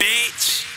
bitch.